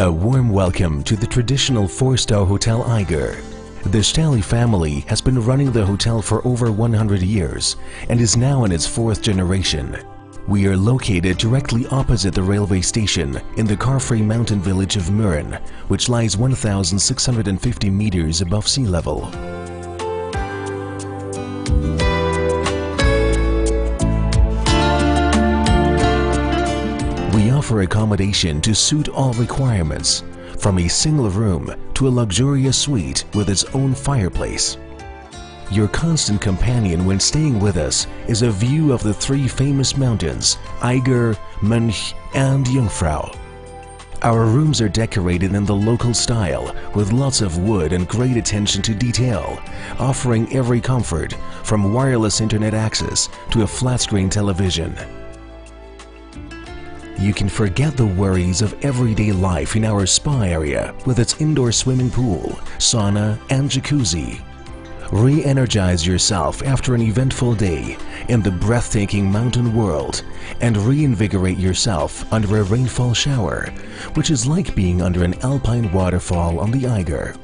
A warm welcome to the traditional four-star Hotel Eiger. The Stähli family has been running the hotel for over 100 years and is now in its fourth generation. We are located directly opposite the railway station in the car-free mountain village of Mürren, which lies 1,650 meters above sea level. Offer accommodation to suit all requirements, from a single room to a luxurious suite with its own fireplace. Your constant companion when staying with us is a view of the three famous mountains, Eiger, Mönch and Jungfrau. Our rooms are decorated in the local style with lots of wood and great attention to detail, offering every comfort from wireless internet access to a flat-screen television. You can forget the worries of everyday life in our spa area with its indoor swimming pool, sauna and jacuzzi. Re-energize yourself after an eventful day in the breathtaking mountain world and reinvigorate yourself under a rainfall shower, which is like being under an alpine waterfall on the Eiger.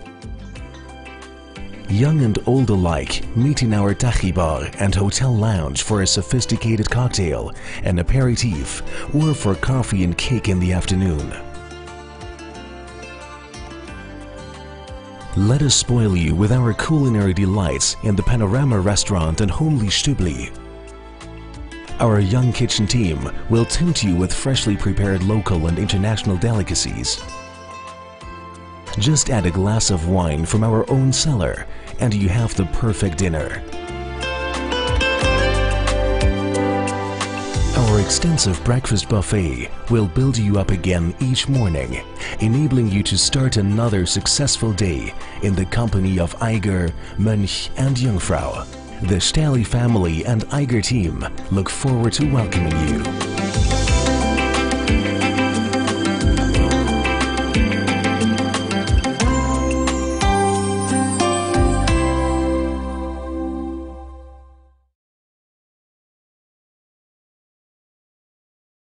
Young and old alike meet in our Tächi bar and hotel lounge for a sophisticated cocktail, an aperitif, or for coffee and cake in the afternoon. Let us spoil you with our culinary delights in the Panorama Restaurant and Homely Stübli. Our young kitchen team will tempt you with freshly prepared local and international delicacies. Just add a glass of wine from our own cellar and you have the perfect dinner. Our extensive breakfast buffet will build you up again each morning, enabling you to start another successful day in the company of Eiger, Mönch and Jungfrau. The Stähli family and Eiger team look forward to welcoming you.